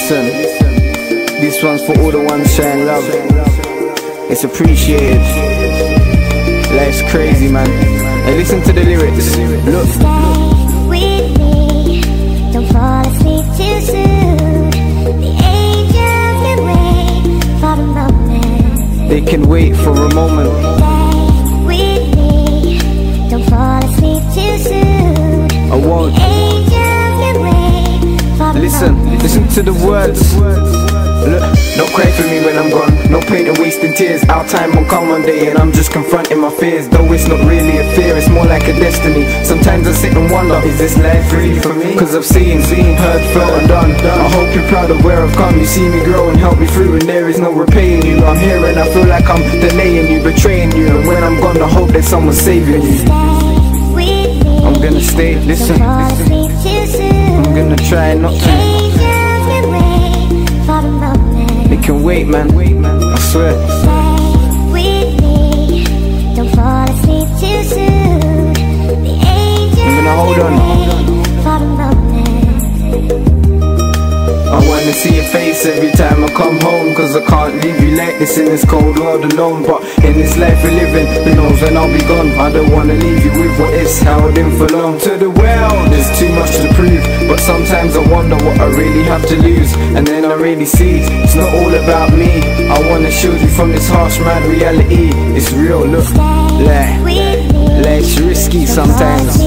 listen, this one's for all the ones sharing love. It's appreciated. Life's crazy, man. Hey, listen to the lyrics. Look. Stay with me. Don't fall asleep too soon. The angels can wait for a moment. They can wait for a moment. Listen, listen to the words. Look, don't cry for me when I'm gone. No pain and wasting tears. Our time will come one day, and I'm just confronting my fears. Though it's not really a fear, it's more like a destiny. Sometimes I sit and wonder, is this life really for me? Cause I've seen, seen, heard, felt, and done. I hope you're proud of where I've come. You see me grow and help me through, and there is no repaying you. I'm here and I feel like I'm delaying you, betraying you. And when I'm gone, I hope that someone's saving you. Stay with me. I'm gonna stay, listen, listen. Gonna try not to. Angels can wait man. I swear. I'm gonna hold on. I wanna see your face every time I come home Cause I can't leave you like this in this cold world alone. But in this life we're living, who knows when I'll be gone. I don't wanna leave you with what is held in for long. To the world, there's too much to prove. But sometimes I wonder what I really have to lose. And then I really see, it's not all about me. I wanna shield you from this harsh mad reality. It's real, look, like, life's risky sometimes.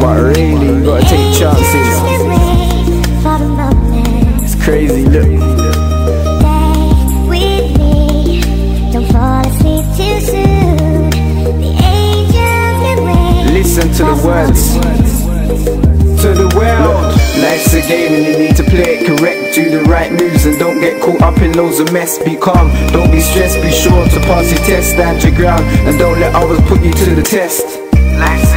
But really, you gotta take chances. It's crazy, look words. to the world. Life's a game and you need to play it correct. Do the right moves and don't get caught up in loads of mess. Be calm, don't be stressed. Be sure to pass your test, stand your ground, and don't let others put you to the test. Life's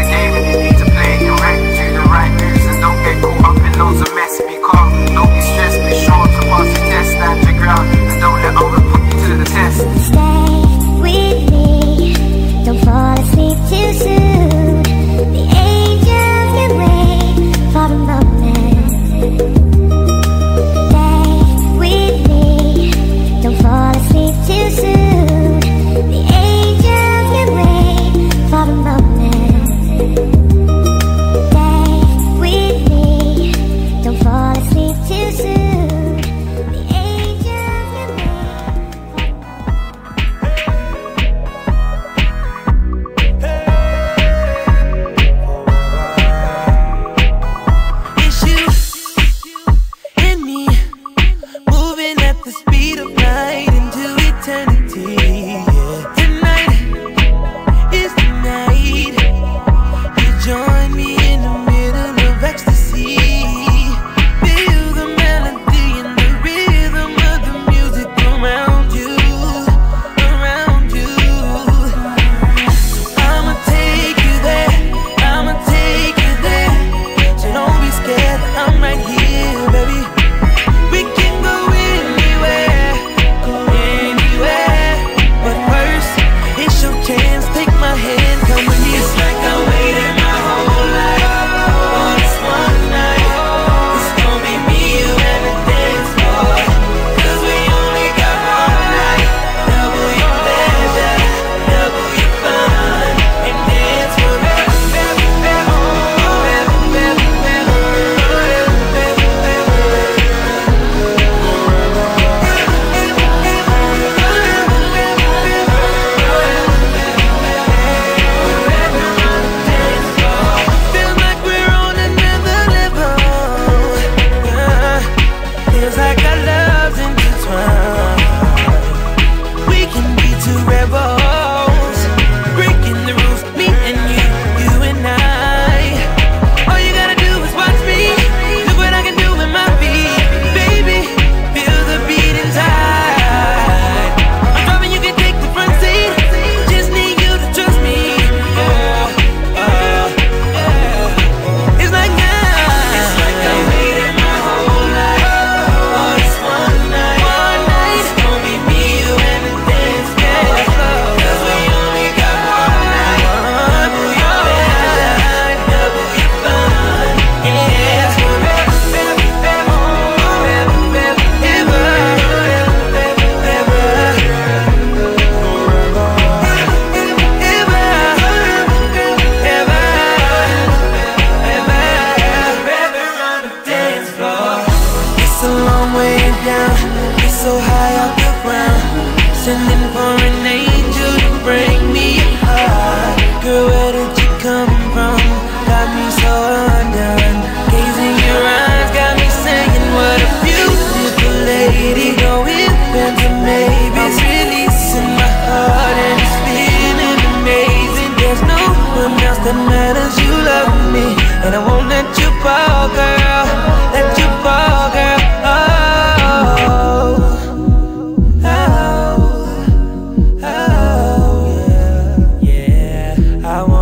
And I won't let you fall, girl Let you fall, girl Oh, oh, oh, yeah, yeah. I want